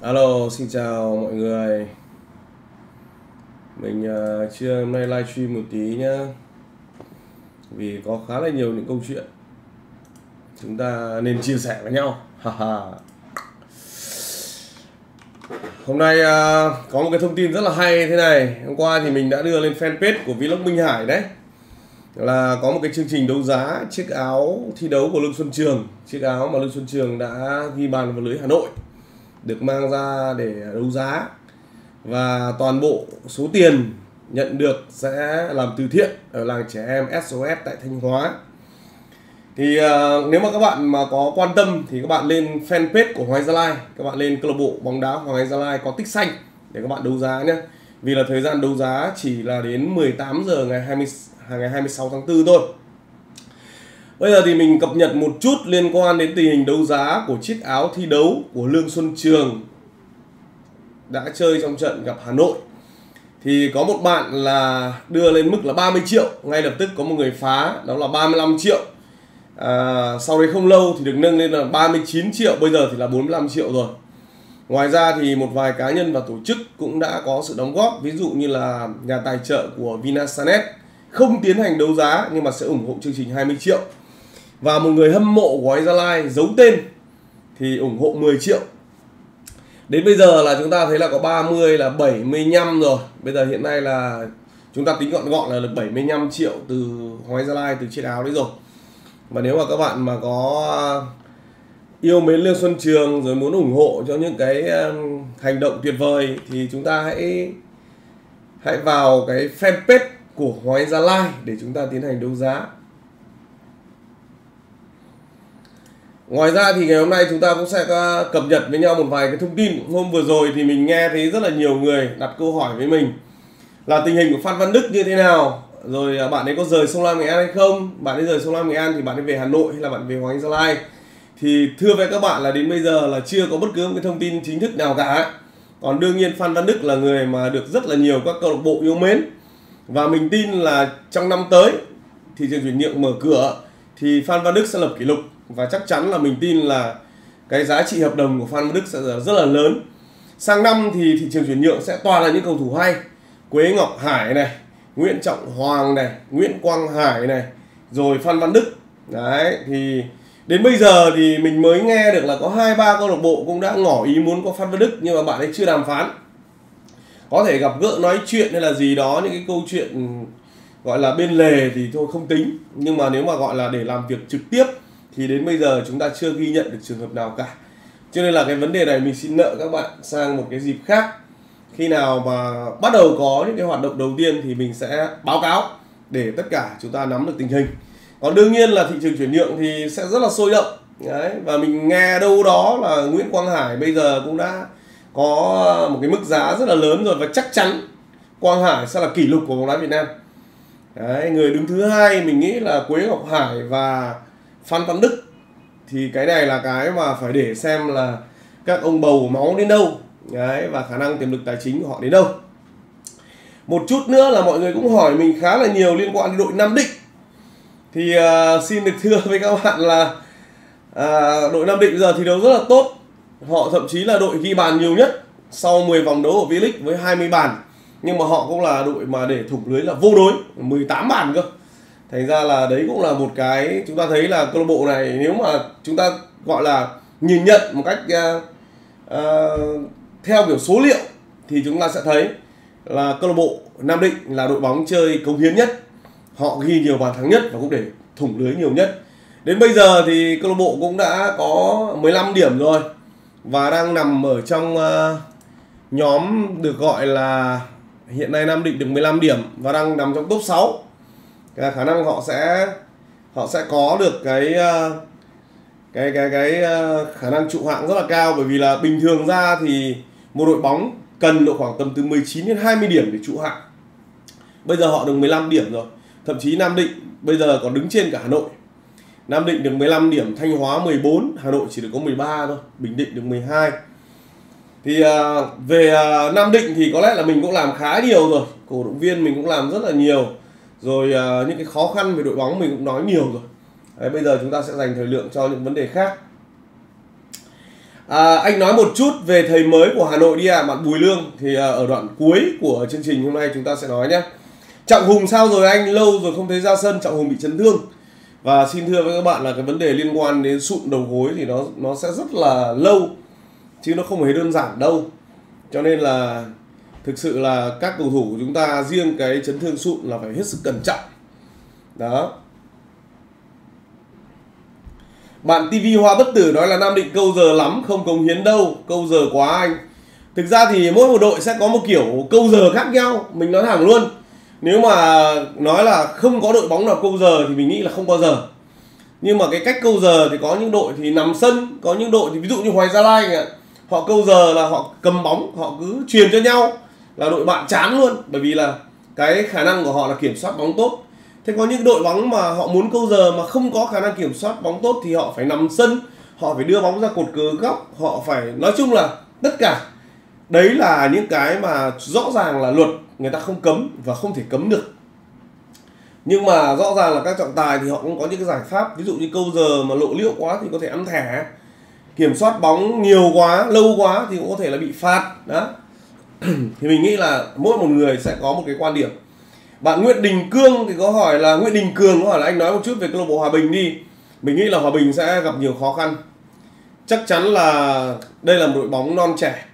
Alo, xin chào mọi người. Mình uh, chưa hôm nay livestream một tí nhá. Vì có khá là nhiều những câu chuyện chúng ta nên chia sẻ với nhau. Hôm nay uh, có một cái thông tin rất là hay thế này. Hôm qua thì mình đã đưa lên fanpage của Vlog Minh Hải đấy. Là có một cái chương trình đấu giá chiếc áo thi đấu của Lương Xuân Trường. Chiếc áo mà Lương Xuân Trường đã ghi bàn vào lưới Hà Nội được mang ra để đấu giá và toàn bộ số tiền nhận được sẽ làm từ thiện ở làng trẻ em SOS tại Thanh Hóa. Thì uh, nếu mà các bạn mà có quan tâm thì các bạn lên fanpage của Hoàng Gia Lai, các bạn lên câu lạc bộ bóng đá Hoàng Gia Lai có tích xanh để các bạn đấu giá nhé. Vì là thời gian đấu giá chỉ là đến 18 giờ ngày 20 ngày 26 tháng 4 thôi. Bây giờ thì mình cập nhật một chút liên quan đến tình hình đấu giá của chiếc áo thi đấu của Lương Xuân Trường đã chơi trong trận gặp Hà Nội. Thì có một bạn là đưa lên mức là 30 triệu, ngay lập tức có một người phá đó là 35 triệu. À, sau đấy không lâu thì được nâng lên là 39 triệu, bây giờ thì là 45 triệu rồi. Ngoài ra thì một vài cá nhân và tổ chức cũng đã có sự đóng góp, ví dụ như là nhà tài trợ của Vinasanet không tiến hành đấu giá nhưng mà sẽ ủng hộ chương trình 20 triệu và một người hâm mộ của Gia Lai giấu tên thì ủng hộ 10 triệu. Đến bây giờ là chúng ta thấy là có 30 là 75 rồi. Bây giờ hiện nay là chúng ta tính gọn gọn là được 75 triệu từ Hoài Gia Lai, từ chiếc áo đấy rồi. Và nếu mà các bạn mà có yêu mến Lương Xuân Trường rồi muốn ủng hộ cho những cái um, hành động tuyệt vời thì chúng ta hãy hãy vào cái fanpage của Hoài Gia Lai để chúng ta tiến hành đấu giá. Ngoài ra thì ngày hôm nay chúng ta cũng sẽ cập nhật với nhau một vài cái thông tin. Hôm vừa rồi thì mình nghe thấy rất là nhiều người đặt câu hỏi với mình là tình hình của Phan Văn Đức như thế nào, rồi à, bạn ấy có rời sông Lam Nghệ An hay không, bạn ấy rời sông Lam Nghệ An thì bạn ấy về Hà Nội hay là bạn về Hoàng Anh Gia Lai. Thì thưa với các bạn là đến bây giờ là chưa có bất cứ một cái thông tin chính thức nào cả. Còn đương nhiên Phan Văn Đức là người mà được rất là nhiều các câu lạc bộ yêu mến. Và mình tin là trong năm tới thị trường chuyển nhượng mở cửa thì Phan Văn Đức sẽ lập kỷ lục và chắc chắn là mình tin là cái giá trị hợp đồng của Phan Văn Đức sẽ rất là lớn. Sang năm thì thị trường chuyển nhượng sẽ toàn là những cầu thủ hay. Quế Ngọc Hải này, Nguyễn Trọng Hoàng này, Nguyễn Quang Hải này, rồi Phan Văn Đức. Đấy, thì đến bây giờ thì mình mới nghe được là có hai, ba câu lạc bộ cũng đã ngỏ ý muốn có Phan Văn Đức, nhưng mà bạn ấy chưa đàm phán. Có thể gặp gỡ nói chuyện hay là gì đó, những cái câu chuyện, gọi là, bên lề thì thôi không tính. Nhưng mà nếu mà gọi là để làm việc trực tiếp thì đến bây giờ chúng ta chưa ghi nhận được trường hợp nào cả. Cho nên là cái vấn đề này mình xin nợ các bạn sang một cái dịp khác. Khi nào mà bắt đầu có những cái hoạt động đầu tiên thì mình sẽ báo cáo để tất cả chúng ta nắm được tình hình. Còn đương nhiên là thị trường chuyển nhượng thì sẽ rất là sôi động. Đấy, và mình nghe đâu đó là Nguyễn Quang Hải bây giờ cũng đã có một cái mức giá rất là lớn rồi và chắc chắn Quang Hải sẽ là kỷ lục của bóng đá Việt Nam. Đấy, người đứng thứ hai mình nghĩ là Quế Ngọc Hải và Phan Văn Đức. Thì cái này là cái mà phải để xem là các ông bầu máu đến đâu. Đấy và khả năng tiềm lực tài chính của họ đến đâu. Một chút nữa là mọi người cũng hỏi mình khá là nhiều liên quan đến đội Nam Định. Thì uh, xin được thưa với các bạn là uh, đội Nam Định giờ thi đấu rất là tốt. Họ thậm chí là đội ghi bàn nhiều nhất sau 10 vòng đấu ở V-League với 20 bàn. Nhưng mà họ cũng là đội mà để thủng lưới là vô đối 18 bàn cơ thành ra là đấy cũng là một cái chúng ta thấy là câu lạc bộ này nếu mà chúng ta gọi là nhìn nhận một cách uh, uh, theo kiểu số liệu thì chúng ta sẽ thấy là câu lạc bộ Nam Định là đội bóng chơi cống hiến nhất họ ghi nhiều bàn thắng nhất và cũng để thủng lưới nhiều nhất. Đến bây giờ thì câu lạc bộ cũng đã có 15 điểm rồi và đang nằm ở trong uh, nhóm được gọi là hiện nay Nam Định được 15 điểm và đang nằm trong top 6 là khả năng họ sẽ họ sẽ có được cái ờ, cái cái cái ờ, khả năng trụ hạng rất là cao bởi vì là bình thường ra thì một đội bóng cần độ khoảng tầm từ 19 đến 20 điểm để trụ hạng. Bây giờ họ được 15 điểm rồi. Thậm chí Nam Định bây giờ còn đứng trên cả Hà Nội. Nam Định được 15 điểm, Thanh Hóa 14, Hà Nội chỉ được có 13 thôi, Bình Định được 12. Thì ờ, về Nam Định thì có lẽ là mình cũng làm khá nhiều rồi, cổ động viên mình cũng làm rất là nhiều rồi uh, những cái khó khăn về đội bóng mình cũng nói nhiều rồi Đấy, bây giờ chúng ta sẽ dành thời lượng cho những vấn đề khác À, anh nói một chút về thầy mới của Hà Nội đi à, bạn Bùi Lương thì uh, ở đoạn cuối của chương trình hôm nay chúng ta sẽ nói nhé. Trọng Hùng sao rồi anh? Lâu rồi không thấy ra sân, Trọng Hùng bị chấn thương. Và xin thưa với các bạn là cái vấn đề liên quan đến sụn đầu gối thì nó nó sẽ rất là lâu chứ nó không hề đơn giản đâu. Cho nên là thực sự là các cầu thủ của chúng ta riêng cái chấn thương sụn là phải hết sức cẩn trọng. Đó. Bạn TV Hoa Bất Tử nói là Nam Định câu giờ lắm, không cống hiến đâu, câu giờ quá anh. Thực ra thì mỗi một đội sẽ có một kiểu câu giờ khác nhau, mình nói thẳng luôn. Nếu mà nói là không có đội bóng nào câu giờ thì mình nghĩ là không bao giờ. Nhưng mà cái cách câu giờ thì có những đội thì nằm sân, có những đội thì ví dụ như Hoài Gia Lai họ câu giờ là họ cầm bóng, họ cứ truyền cho nhau là đội bạn chán luôn, bởi vì là cái khả năng của họ là kiểm soát bóng tốt. Thế có những đội bóng mà họ muốn câu giờ mà không có khả năng kiểm soát bóng tốt thì họ phải nằm sân, họ phải đưa bóng ra cột cờ góc, họ phải, nói chung là tất cả. Đấy là những cái mà rõ ràng là luật, người ta không cấm và không thể cấm được. Nhưng mà rõ ràng là các trọng tài thì họ cũng có những cái giải pháp, ví dụ như câu giờ mà lộ liễu quá thì có thể ăn thẻ. Kiểm soát bóng nhiều quá, lâu quá thì cũng có thể là bị phạt, đó thì mình nghĩ là mỗi một người sẽ có một cái quan điểm. Bạn Nguyễn Đình Cương thì có hỏi là Nguyễn Đình Cường có hỏi là anh nói một chút về câu lạc bộ Hòa Bình đi. Mình nghĩ là Hòa Bình sẽ gặp nhiều khó khăn. Chắc chắn là đây là một đội bóng non trẻ.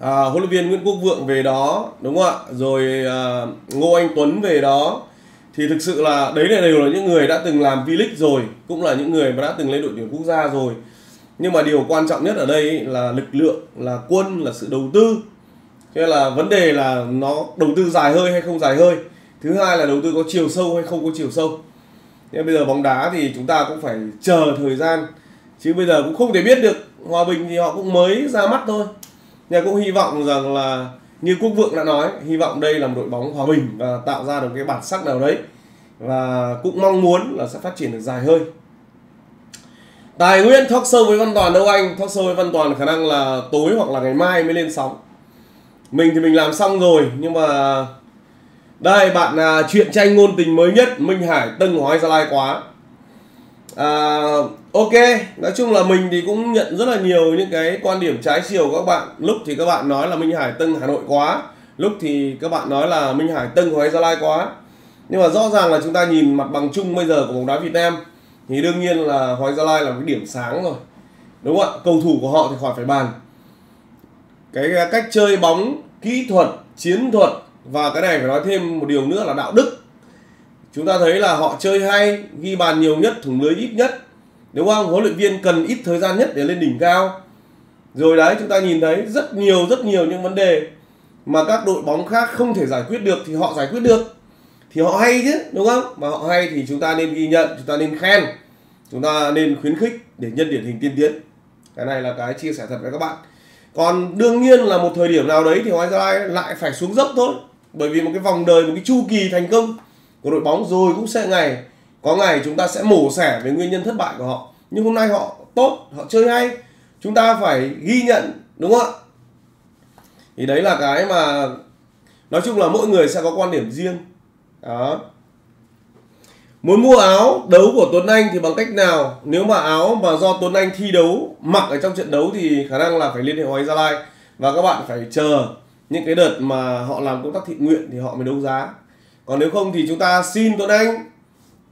À, huấn luyện viên Nguyễn Quốc Vượng về đó đúng không ạ? Rồi à, Ngô Anh Tuấn về đó. Thì thực sự là đấy là đều là những người đã từng làm V-League rồi cũng là những người mà đã từng lên đội tuyển quốc gia rồi nhưng mà điều quan trọng nhất ở đây là lực lượng, là quân, là sự đầu tư. Thế là vấn đề là nó đầu tư dài hơi hay không dài hơi. Thứ hai là đầu tư có chiều sâu hay không có chiều sâu. Nên bây giờ bóng đá thì chúng ta cũng phải chờ thời gian. Chứ bây giờ cũng không thể biết được. Hòa bình thì họ cũng mới ra mắt thôi. Nhưng cũng hy vọng rằng là như quốc vượng đã nói, hy vọng đây là một đội bóng hòa bình và tạo ra được cái bản sắc nào đấy. Và cũng mong muốn là sẽ phát triển được dài hơi. Tài Nguyên talk show với Văn Toàn đâu anh? Talk show với Văn Toàn khả năng là tối hoặc là ngày mai mới lên sóng. Mình thì mình làm xong rồi Nhưng mà Đây bạn à, chuyện tranh ngôn tình mới nhất Minh Hải Tân hoài Gia Lai quá. À, Ok Nói chung là mình thì cũng nhận rất là nhiều những cái quan điểm trái chiều của các bạn. Lúc thì các bạn nói là Minh Hải Tân Hà Nội quá. Lúc thì các bạn nói là Minh Hải Tân hoài Gia Lai quá. Nhưng mà rõ ràng là chúng ta nhìn mặt bằng chung bây giờ của bóng đá Việt Nam thì đương nhiên là Hoàng Gia Lai là một cái điểm sáng rồi. Đúng không ạ? Cầu thủ của họ thì khỏi phải bàn. Cái à, cách chơi bóng, kỹ thuật, chiến thuật và cái này phải nói thêm một điều nữa là đạo đức. Chúng ta thấy là họ chơi hay, ghi bàn nhiều nhất thủng lưới ít nhất. Đúng không? Huấn luyện viên cần ít thời gian nhất để lên đỉnh cao. Rồi đấy, chúng ta nhìn thấy rất nhiều rất nhiều những vấn đề mà các đội bóng khác không thể giải quyết được thì họ giải quyết được thì họ hay chứ, đúng không? Mà họ hay thì chúng ta nên ghi nhận, chúng ta nên khen, chúng ta nên khuyến khích để nhân điển hình tiên tiến. Cái này là cái chia sẻ thật với các bạn. Còn đương nhiên là một thời điểm nào đấy thì Hoàng Gia Lai lại phải xuống dốc thôi. Bởi vì một cái vòng đời, một cái chu kỳ thành công của đội bóng rồi cũng sẽ ngày, có ngày chúng ta sẽ mổ xẻ về nguyên nhân thất bại của họ. Nhưng hôm nay họ tốt, họ chơi hay, chúng ta phải ghi nhận, đúng không ạ? Thì đấy là cái mà nói chung là mỗi người sẽ có quan điểm riêng đó. Muốn mua áo đấu của Tuấn Anh thì bằng cách nào? Nếu mà áo mà do Tuấn Anh thi đấu mặc ở trong trận đấu thì khả năng là phải liên hệ Hoàng Gia Lai. Và các bạn phải chờ những cái đợt mà họ làm công tác thiện nguyện thì họ mới đấu giá. Còn nếu không thì chúng ta xin Tuấn Anh.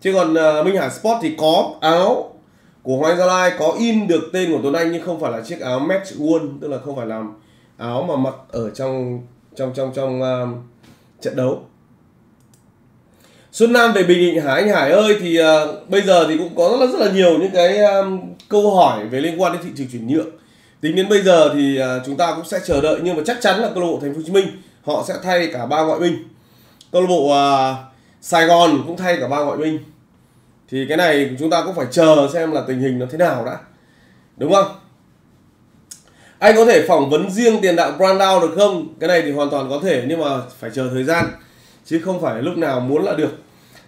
Chứ còn uh, Minh Hải Sport thì có áo của Hoàng Gia Lai có in được tên của Tuấn Anh nhưng không phải là chiếc áo match one tức là không phải làm áo mà mặc ở trong trong trong trong uh, trận đấu. Xuân Nam về Bình Định Hải anh Hải ơi thì uh, bây giờ thì cũng có rất là, rất là nhiều những cái um, câu hỏi về liên quan đến thị trường chuyển nhượng. Tính đến bây giờ thì uh, chúng ta cũng sẽ chờ đợi nhưng mà chắc chắn là câu lạc bộ Thành phố Hồ Chí Minh họ sẽ thay cả ba ngoại binh. Câu lạc bộ uh, Sài Gòn cũng thay cả ba ngoại binh. Thì cái này chúng ta cũng phải chờ xem là tình hình nó thế nào đã. Đúng không? Anh có thể phỏng vấn riêng tiền đạo Brandao được không? Cái này thì hoàn toàn có thể nhưng mà phải chờ thời gian chứ không phải lúc nào muốn là được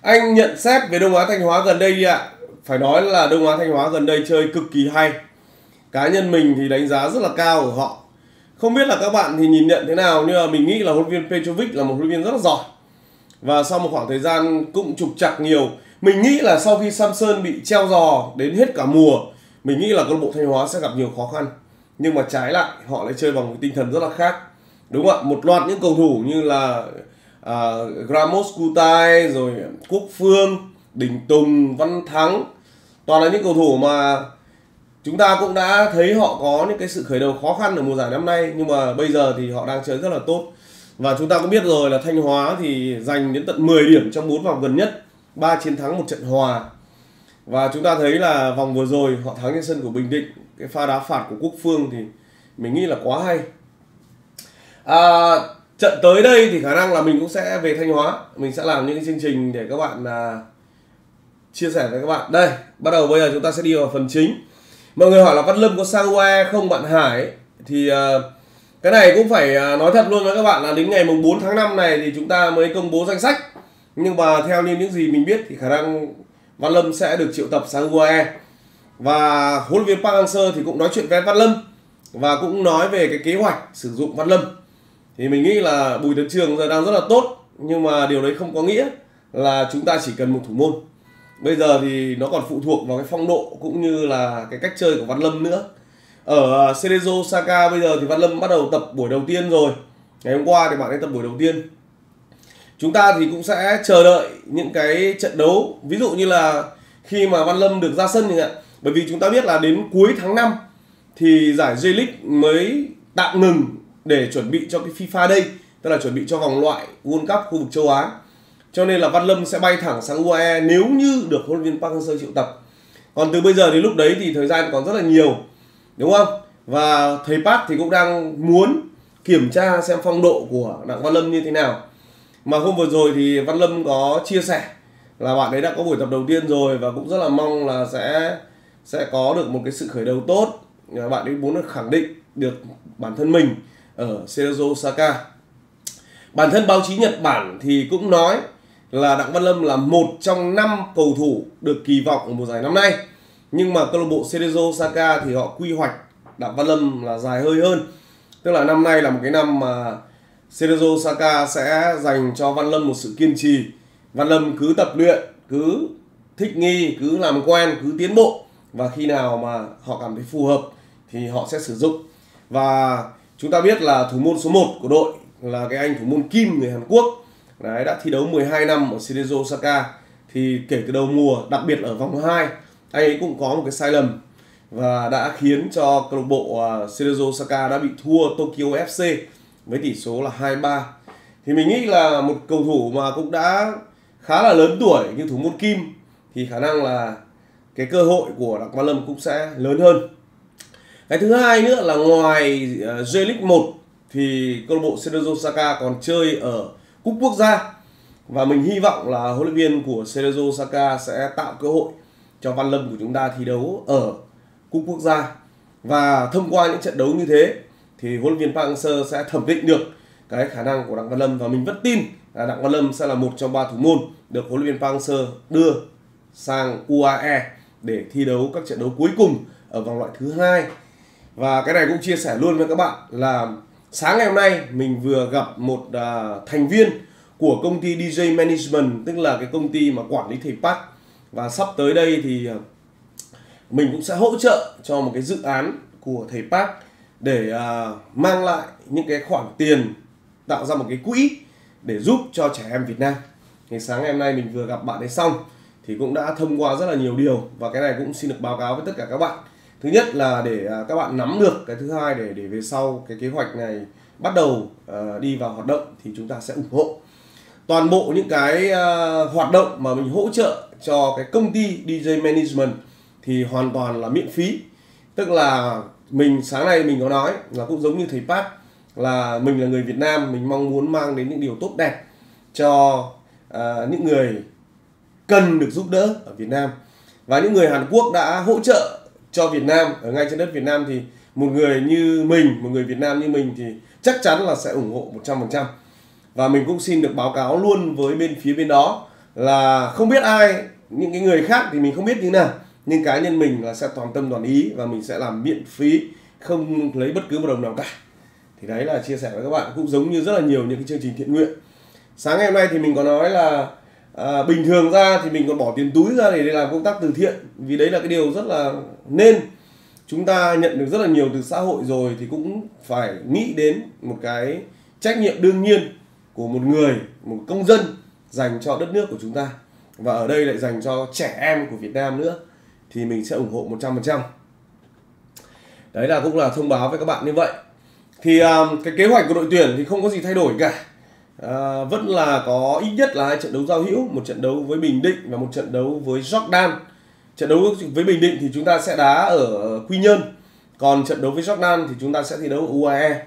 anh nhận xét về Đông Á Thanh Hóa gần đây đi ạ. Phải nói là Đông Á Thanh Hóa gần đây chơi cực kỳ hay. Cá nhân mình thì đánh giá rất là cao của họ. Không biết là các bạn thì nhìn nhận thế nào, nhưng mà mình nghĩ là huấn viên Petrovic là một huấn viên rất là giỏi. Và sau một khoảng thời gian cũng trục chặt nhiều, mình nghĩ là sau khi Samson bị treo giò đến hết cả mùa, mình nghĩ là câu lạc bộ Thanh Hóa sẽ gặp nhiều khó khăn. Nhưng mà trái lại, họ lại chơi bằng một tinh thần rất là khác. Đúng không ạ? Một loạt những cầu thủ như là uh, Ramos Kutai rồi Quốc Phương Đình Tùng Văn Thắng. Toàn là những cầu thủ mà chúng ta cũng đã thấy họ có những cái sự khởi đầu khó khăn ở mùa giải năm nay nhưng mà bây giờ thì họ đang chơi rất là tốt. Và chúng ta cũng biết rồi là Thanh Hóa thì giành đến tận 10 điểm trong 4 vòng gần nhất 3 chiến thắng một trận hòa. Và chúng ta thấy là vòng vừa rồi họ thắng trên sân của Bình Định cái pha đá phạt của Quốc Phương thì mình nghĩ là quá hay. À, trận tới đây thì khả năng là mình cũng sẽ về Thanh Hóa. Mình sẽ làm những cái chương trình để các bạn à, chia sẻ với các bạn. Đây bắt đầu bây giờ chúng ta sẽ đi vào phần chính. Mọi người hỏi là Văn Lâm có sang UE không bạn Hải? Thì uh, cái này cũng phải uh, nói thật luôn với các bạn là đến ngày mùng 4 tháng 5 này thì chúng ta mới công bố danh sách. Nhưng mà theo như những gì mình biết thì khả năng Văn Lâm sẽ được triệu tập sang UE và huấn luyện viên Park Hang-seo thì cũng nói chuyện với Văn Lâm và cũng nói về cái kế hoạch sử dụng Văn Lâm thì mình nghĩ là Bùi Tấn Trường giờ đang rất là tốt, nhưng mà điều đấy không có nghĩa là chúng ta chỉ cần một thủ môn. Bây giờ thì nó còn phụ thuộc vào cái phong độ cũng như là cái cách chơi của Văn Lâm nữa. Ở à, Cerezo Saka bây giờ thì Văn Lâm bắt đầu tập buổi đầu tiên rồi. Ngày hôm qua thì bạn ấy tập buổi đầu tiên. Chúng ta thì cũng sẽ chờ đợi những cái trận đấu. Ví dụ như là khi mà Văn Lâm được ra sân chẳng hạn. Bởi vì chúng ta biết là đến cuối tháng 5 thì giải J-League mới tạm ngừng để chuẩn bị cho cái FIFA đây, tức là chuẩn bị cho vòng loại World Cup khu vực châu Á. Cho nên là Văn Lâm sẽ bay thẳng sang UAE nếu như được huấn luyện viên Park Hang-seo triệu tập. Còn từ bây giờ đến lúc đấy thì thời gian còn rất là nhiều, đúng không? Và thầy Park thì cũng đang muốn kiểm tra xem phong độ của đặng Văn Lâm như thế nào. Mà hôm vừa rồi thì Văn Lâm có chia sẻ là bạn ấy đã có buổi tập đầu tiên rồi và cũng rất là mong là sẽ sẽ có được một cái sự khởi đầu tốt. Bạn ấy muốn được khẳng định được bản thân mình ở Cerezo Osaka. Bản thân báo chí Nhật Bản thì cũng nói là Đặng Văn Lâm là một trong năm cầu thủ được kỳ vọng ở mùa giải năm nay. Nhưng mà câu lạc bộ Cerezo Osaka thì họ quy hoạch Đặng Văn Lâm là dài hơi hơn. Tức là năm nay là một cái năm mà Cerezo Osaka sẽ dành cho Văn Lâm một sự kiên trì. Văn Lâm cứ tập luyện, cứ thích nghi, cứ làm quen, cứ tiến bộ. Và khi nào mà họ cảm thấy phù hợp thì họ sẽ sử dụng. Và chúng ta biết là thủ môn số 1 của đội là cái anh thủ môn Kim người Hàn Quốc. Đấy đã thi đấu 12 năm ở Cerezo Osaka. Thì kể từ đầu mùa đặc biệt ở vòng 2 anh ấy cũng có một cái sai lầm và đã khiến cho câu lạc bộ à, uh, Cerezo Osaka đã bị thua Tokyo FC với tỷ số là 2-3 thì mình nghĩ là một cầu thủ mà cũng đã khá là lớn tuổi như thủ môn Kim thì khả năng là cái cơ hội của Đặng Văn Lâm cũng sẽ lớn hơn cái thứ hai nữa là ngoài ờ, J-League 1 thì câu lạc bộ Cerezo Osaka còn chơi ở cúp quốc gia. Và mình hy vọng là huấn luyện viên của Cerezo Osaka sẽ tạo cơ hội cho Văn Lâm của chúng ta thi đấu ở cúp quốc gia. Và thông qua những trận đấu như thế thì huấn luyện viên Park Hang-seo sẽ thẩm định được cái khả năng của Đặng Văn Lâm. Và mình vẫn tin là Đặng Văn Lâm sẽ là một trong ba thủ môn được huấn luyện viên Park Hang-seo đưa sang UAE để thi đấu các trận đấu cuối cùng ở vòng loại thứ hai và cái này cũng chia sẻ luôn với các bạn là sáng ngày hôm nay mình vừa gặp một uh, thành viên của công ty DJ Management tức là cái công ty mà quản lý thầy Park và sắp tới đây thì à, mình cũng sẽ hỗ trợ cho một cái dự án của thầy Park để uh, mang lại những cái khoản tiền tạo ra một cái quỹ để giúp cho trẻ em Việt Nam. Thì sáng ngày hôm nay mình vừa gặp bạn ấy xong thì cũng đã thông qua rất là nhiều điều và cái này cũng xin được báo cáo với tất cả các bạn thứ nhất là để à, các bạn nắm được cái thứ hai để để về sau cái kế hoạch này bắt đầu uh, đi vào hoạt động thì chúng ta sẽ ủng hộ. Toàn bộ những cái uh, hoạt động mà mình hỗ trợ cho cái công ty DJ Management thì hoàn toàn là miễn phí. Tức là mình sáng nay mình có nói là cũng giống như thầy Park là mình là người Việt Nam mình mong muốn mang đến những điều tốt đẹp cho uh, những người cần được giúp đỡ ở Việt Nam. Và những người Hàn Quốc đã hỗ trợ cho Việt Nam, ở ngay trên đất Việt Nam thì một người như mình, một người Việt Nam như mình thì chắc chắn là sẽ ủng hộ 100% và mình cũng xin được báo cáo luôn với bên phía bên đó là không biết ai, những cái người khác thì mình không biết như nào, nhưng cá nhân mình là sẽ toàn tâm toàn ý và mình sẽ làm miễn phí, không lấy bất cứ một đồng nào cả. Thì đấy là chia sẻ với các bạn, cũng giống như rất là nhiều những cái chương trình thiện nguyện. Sáng ngày hôm nay thì mình có nói là à, bình thường ra thì mình còn bỏ tiền túi ra để, làm công tác từ thiện vì đấy là cái điều rất là nên. Chúng ta nhận được rất là nhiều từ xã hội rồi thì cũng phải nghĩ đến một cái trách nhiệm đương nhiên của một người một công dân dành cho đất nước của chúng ta. Và ở đây lại dành cho trẻ em của Việt Nam nữa thì mình sẽ ủng hộ 100% đấy là cũng là thông báo với các bạn như vậy. Thì um, cái kế hoạch của đội tuyển thì không có gì thay đổi cả à, vẫn là có ít nhất là hai trận đấu giao hữu một trận đấu với Bình Định và một trận đấu với Jordan. Trận đấu với Bình Định thì chúng ta sẽ đá ở Quy Nhơn còn trận đấu với Jordan thì chúng ta sẽ thi đấu ở UAE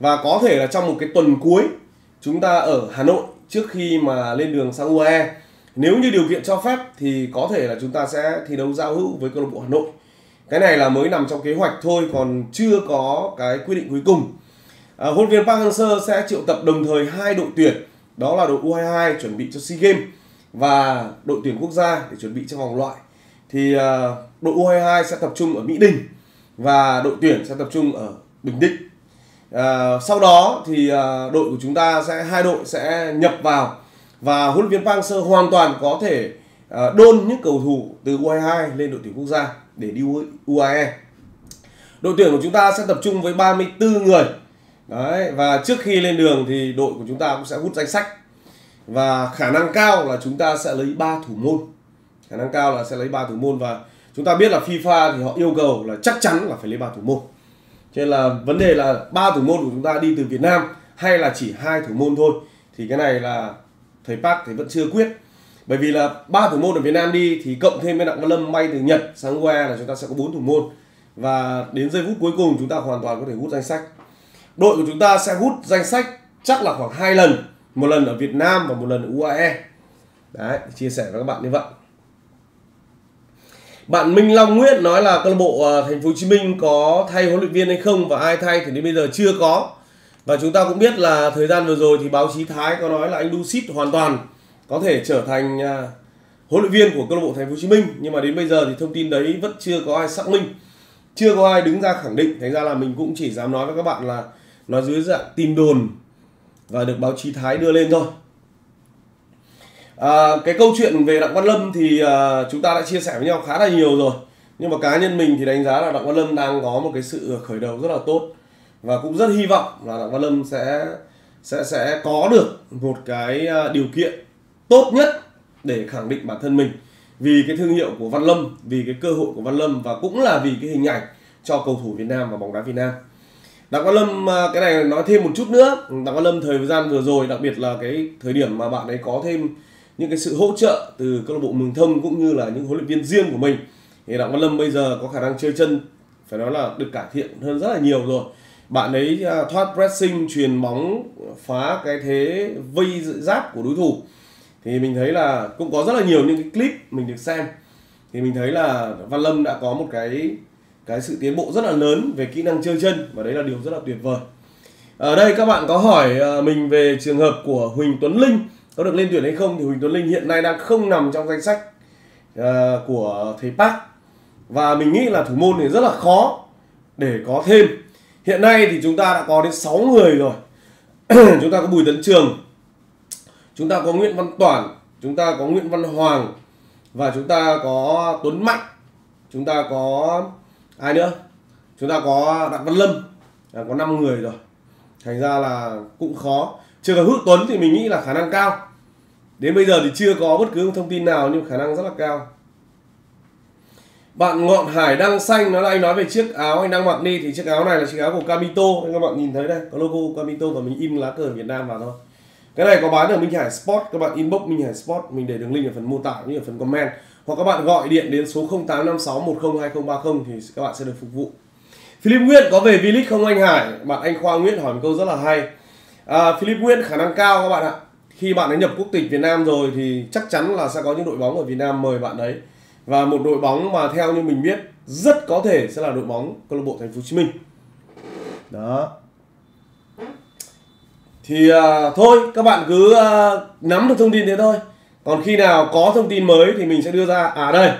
và có thể là trong một cái tuần cuối chúng ta ở Hà Nội trước khi mà lên đường sang UAE nếu như điều kiện cho phép thì có thể là chúng ta sẽ thi đấu giao hữu với câu lạc bộ Hà Nội. Cái này là mới nằm trong kế hoạch thôi còn chưa có cái quyết định cuối cùng à, huấn luyện viên Park Hang-seo sẽ triệu tập đồng thời hai đội tuyển đó là đội U22 chuẩn bị cho SEA Games và đội tuyển quốc gia để chuẩn bị cho vòng loại. Thì uh, đội U22 sẽ tập trung ở Mỹ Đình và đội tuyển sẽ tập trung ở Bình Định. À, sau đó thì à, đội của chúng ta sẽ hai đội sẽ nhập vào và huấn luyện viên Park Hang-seo hoàn toàn có thể à, đôn những cầu thủ từ U22 lên đội tuyển quốc gia để đi UAE đội tuyển của chúng ta sẽ tập trung với 34 người. Đấy, và trước khi lên đường thì đội của chúng ta cũng sẽ hút danh sách. Và khả năng cao là chúng ta sẽ lấy 3 thủ môn. Khả năng cao là sẽ lấy 3 thủ môn và chúng ta biết là FIFA thì họ yêu cầu là chắc chắn là phải lấy 3 thủ môn. Cho nên là vấn đề là ba thủ môn của chúng ta đi từ Việt Nam hay là chỉ hai thủ môn thôi. Thì cái này là thầy Park thì vẫn chưa quyết. Bởi vì là ba thủ môn ở Việt Nam đi thì cộng thêm với đặng văn lâm bay từ Nhật sang UE là chúng ta sẽ có bốn thủ môn. Và đến giây phút cuối cùng chúng ta hoàn toàn có thể hút danh sách đội của chúng ta sẽ hút danh sách chắc là khoảng hai lần, một lần ở Việt Nam và một lần ở UAE đấy, chia sẻ với các bạn như vậy. Bạn Minh Long Nguyễn nói là câu lạc bộ ờ, Thành phố Hồ Chí Minh có thay huấn luyện viên hay không và ai thay thì đến bây giờ chưa có. Và chúng ta cũng biết là thời gian vừa rồi thì báo chí Thái có nói là anh Dusit hoàn toàn có thể trở thành ờ, huấn luyện viên của câu lạc bộ Thành phố Hồ Chí Minh. Nhưng mà đến bây giờ thì thông tin đấy vẫn chưa có ai xác minh, chưa có ai đứng ra khẳng định. Thành ra là mình cũng chỉ dám nói với các bạn là nó dưới dạng tin đồn và được báo chí Thái đưa lên thôi. À, cái câu chuyện về Đặng Văn Lâm thì à, chúng ta đã chia sẻ với nhau khá là nhiều rồi. Nhưng mà cá nhân mình thì đánh giá là Đặng Văn Lâm đang có một cái sự khởi đầu rất là tốt. Và cũng rất hy vọng là Đặng Văn Lâm sẽ sẽ sẽ có được một cái à, điều kiện tốt nhất để khẳng định bản thân mình. Vì cái thương hiệu của Văn Lâm, vì cái cơ hội của Văn Lâm và cũng là vì cái hình ảnh cho cầu thủ Việt Nam và bóng đá Việt Nam. Đặng Văn Lâm à, cái này nói thêm một chút nữa, Đặng Văn Lâm thời gian vừa rồi đặc biệt là cái thời điểm mà bạn ấy có thêm những cái sự hỗ trợ từ câu lạc bộ Mường Thông cũng như là những huấn luyện viên riêng của mình thì Đặng Văn Lâm bây giờ có khả năng chơi chân phải nói là được cải thiện hơn rất là nhiều rồi. Bạn ấy à, thoát pressing truyền bóng phá cái thế vây giáp của đối thủ. Thì mình thấy là cũng có rất là nhiều những cái clip mình được xem. Thì mình thấy là Văn Lâm đã có một cái cái sự tiến bộ rất là lớn về kỹ năng chơi chân và đấy là điều rất là tuyệt vời. Ở đây các bạn có hỏi ờ, mình về trường hợp của Huỳnh Tuấn Linh, có được lên tuyển hay không? Thì Huỳnh Tuấn Linh hiện nay đang không nằm trong danh sách ờ, của thầy Park. Và mình nghĩ là thủ môn thì rất là khó để có thêm. Hiện nay thì chúng ta đã có đến 6 người rồi. Chúng ta có Bùi Tấn Trường, chúng ta có Nguyễn Văn Toản, chúng ta có Nguyễn Văn Hoàng và chúng ta có Tuấn Mạnh, chúng ta có ai nữa? Chúng ta có Đặng Văn Lâm. À, có 5 người rồi. Thành ra là cũng khó. Chưa có Hữu Tuấn thì mình nghĩ là khả năng cao. Đến bây giờ thì chưa có bất cứ thông tin nào nhưng khả năng rất là cao. Bạn ngọn hải đăng xanh nó là anh nói về chiếc áo anh đang mặc đi. Thì chiếc áo này là chiếc áo của Camito các bạn nhìn thấy đây có logo Camito và mình in lá cờ Việt Nam vào thôi. Cái này có bán ở Minh Hải Sport. Các bạn inbox Minh Hải Sport. Mình để đường link ở phần mô tả cũng như ở phần comment hoặc các bạn gọi điện đến số 0856102030 thì các bạn sẽ được phục vụ. Philip Nguyễn có về V-League không anh Hải? Bạn anh Khoa Nguyễn hỏi một câu rất là hay. À, Philip Nguyễn khả năng cao các bạn ạ. Khi bạn ấy nhập quốc tịch Việt Nam rồi thì chắc chắn là sẽ có những đội bóng ở Việt Nam mời bạn ấy và một đội bóng mà theo như mình biết rất có thể sẽ là đội bóng câu lạc bộ Thành phố Hồ Chí Minh. Đó. Thì à, thôi các bạn cứ à, nắm được thông tin thế thôi còn khi nào có thông tin mới thì mình sẽ đưa ra. À đây.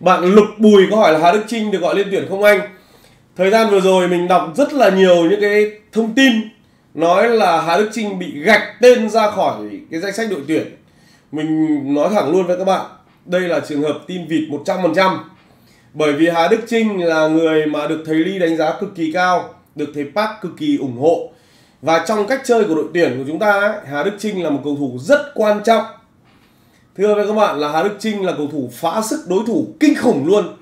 Bạn lục bùi có hỏi là hà đức trinh được gọi lên tuyển không anh? Thời gian vừa rồi mình đọc rất là nhiều những cái thông tin nói là Hà Đức Trinh bị gạch tên ra khỏi cái danh sách đội tuyển. Mình nói thẳng luôn với các bạn đây là trường hợp tin vịt 100% bởi vì Hà Đức Trinh là người mà được thầy Ly đánh giá cực kỳ cao được thầy Park cực kỳ ủng hộ. Và trong cách chơi của đội tuyển của chúng ta ấy, Hà Đức Trinh là một cầu thủ rất quan trọng thưa với các bạn là Hà Đức Trinh là cầu thủ phá sức đối thủ kinh khủng luôn.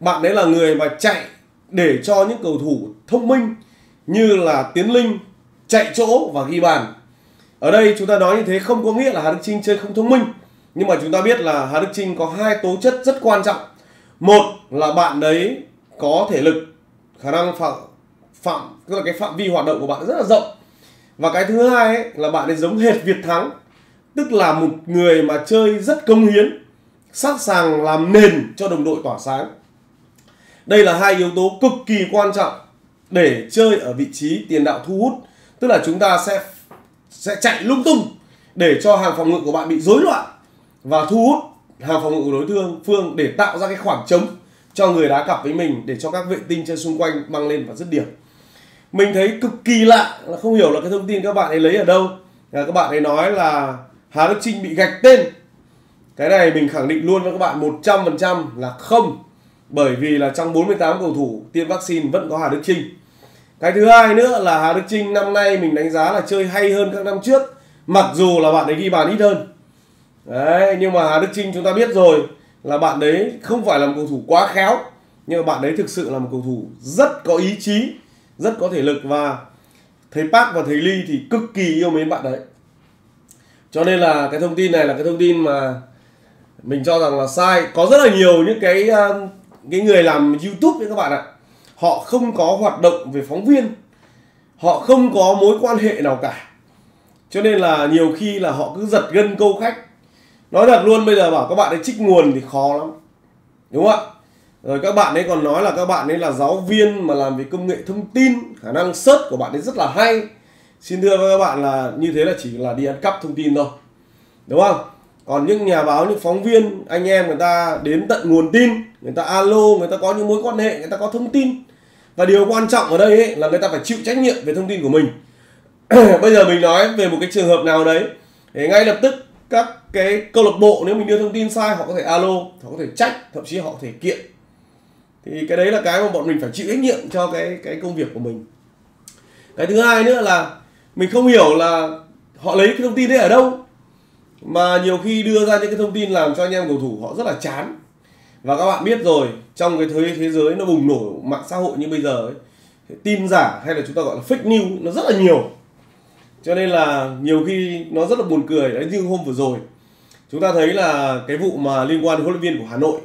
Bạn ấy là người mà chạy để cho những cầu thủ thông minh như là Tiến Linh chạy chỗ và ghi bàn. Ở đây chúng ta nói như thế không có nghĩa là Hà Đức Trinh chơi không thông minh nhưng mà chúng ta biết là Hà Đức Trinh có hai tố chất rất quan trọng. Một là bạn đấy có thể lực khả năng phạm phạm tức là cái phạm vi hoạt động của bạn rất là rộng. Và cái thứ hai ấy, là bạn ấy giống hệt Việt Thắng tức là một người mà chơi rất công hiến, sẵn sàng làm nền cho đồng đội tỏa sáng. Đây là hai yếu tố cực kỳ quan trọng để chơi ở vị trí tiền đạo thu hút. Tức là chúng ta sẽ sẽ chạy lung tung để cho hàng phòng ngự của bạn bị rối loạn và thu hút hàng phòng ngự của đối phương phương để tạo ra cái khoảng trống cho người đá cặp với mình để cho các vệ tinh trên xung quanh băng lên và dứt điểm. Mình thấy cực kỳ lạ là không hiểu là cái thông tin các bạn ấy lấy ở đâu. Các bạn ấy nói là Hà Đức Trinh bị gạch tên. Cái này mình khẳng định luôn với các bạn 100% là không. Bởi vì là trong 48 cầu thủ, tiêm vaccine vẫn có Hà Đức Trinh. Cái thứ hai nữa là Hà Đức Trinh năm nay mình đánh giá là chơi hay hơn các năm trước. Mặc dù là bạn ấy ghi bàn ít hơn. Đấy, nhưng mà Hà Đức Trinh chúng ta biết rồi là bạn đấy không phải là một cầu thủ quá khéo, nhưng mà bạn đấy thực sự là một cầu thủ rất có ý chí, rất có thể lực và thầy Park và thầy Ly thì cực kỳ yêu mến bạn đấy cho nên là cái thông tin này là cái thông tin mà mình cho rằng là sai. Có rất là nhiều những cái um, cái người làm YouTube với các bạn ạ. Họ không có hoạt động về phóng viên. Họ không có mối quan hệ nào cả. Cho nên là nhiều khi là họ cứ giật gân câu khách. Nói thật luôn, bây giờ bảo các bạn ấy trích nguồn thì khó lắm. Đúng không ạ? Rồi các bạn ấy còn nói là các bạn ấy là giáo viên mà làm về công nghệ thông tin. Khả năng search của bạn ấy rất là hay xin thưa với các bạn là như thế là chỉ là đi ăn cắp thông tin thôi. Đúng không? Còn những nhà báo những phóng viên anh em người ta đến tận nguồn tin người ta alo người ta có những mối quan hệ người ta có thông tin. Và điều quan trọng ở đây ấy, là người ta phải chịu trách nhiệm về thông tin của mình. Bây giờ mình nói về một cái trường hợp nào đấy thì ngay lập tức các cái câu lạc bộ nếu mình đưa thông tin sai họ có thể alo họ có thể trách thậm chí họ có thể kiện. Thì cái đấy là cái mà bọn mình phải chịu trách nhiệm cho cái cái công việc của mình. Cái thứ hai nữa là mình không hiểu là họ lấy cái thông tin đấy ở đâu. Mà nhiều khi đưa ra những cái thông tin làm cho anh em cầu thủ họ rất là chán. Và các bạn biết rồi trong cái thế thế giới nó bùng nổ mạng xã hội như bây giờ ấy, tin giả hay là chúng ta gọi là fake news nó rất là nhiều. Cho nên là nhiều khi nó rất là buồn cười. Đấy như hôm vừa rồi chúng ta thấy là cái vụ mà liên quan đến huấn luyện viên của Hà Nội.